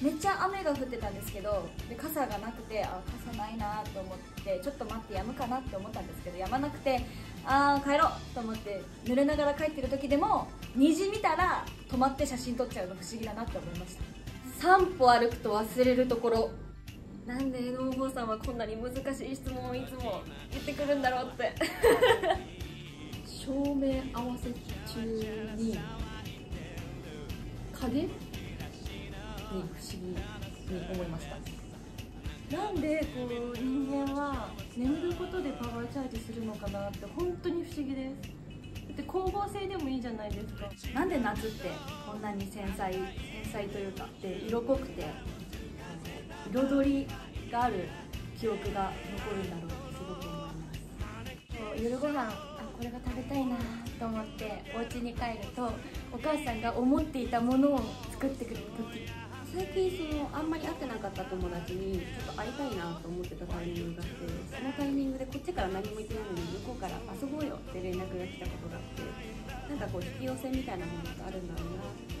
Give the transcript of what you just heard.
めっちゃ雨が降ってたんですけどで傘がなくてあ傘ないなと思ってちょっと待ってやむかなって思ったんですけどやまなくてあー帰ろうと思って濡れながら帰ってる時でも虹見たら止まって写真撮っちゃうの不思議だなって思いました。3歩歩くと忘れるところ。なんで農法さんはこんなに難しい質問をいつも言ってくるんだろうって。照明合わせ中に影？に不思議に思いました。なんでこう人間は眠ることでパワーチャージするのかなって本当に不思議です。だって光合成でもいいじゃないですか。なんで夏ってこんなに繊細繊細というかで色濃くて彩りがある記憶が残るんだろうってすごく思います。夜ご飯あこれが食べたいなと思ってお家に帰るとお母さんが思っていたものを作ってくれる時。最近そのあんまり会ってなかった友達にちょっと会いたいなと思ってたタイミングがあってそのタイミングでこっちから何も言ってないのに向こうから遊ぼうよって連絡が来たことがあってなんかこう引き寄せみたいなものってあるんだろうなって。